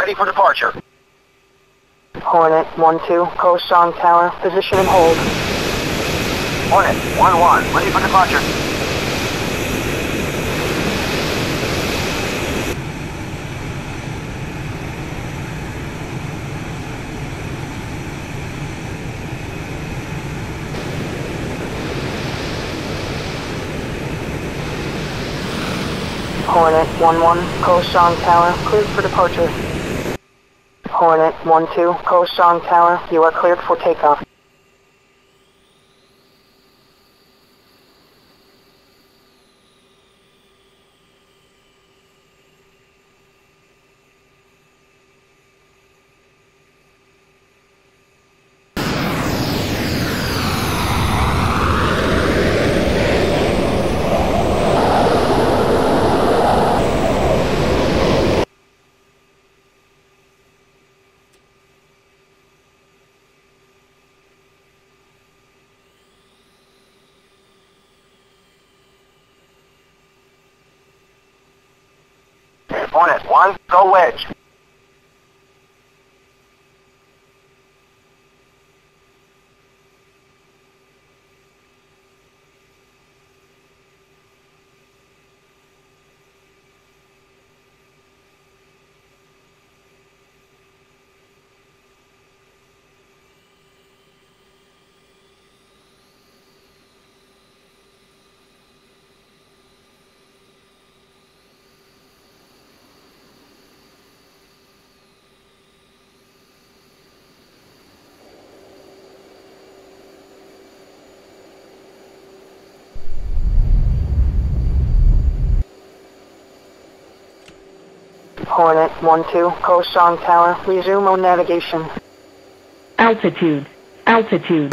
ready for departure. Hornet 1-2, Coast Song tower, position and hold. Hornet 1-1, ready for departure. Hornet 1-1, go strong tower, cleared for departure. Hornet 1-2, go strong tower, you are cleared for takeoff. 1, go wedge. Hornet 1-2, go strong tower, resume on navigation. Altitude. Altitude.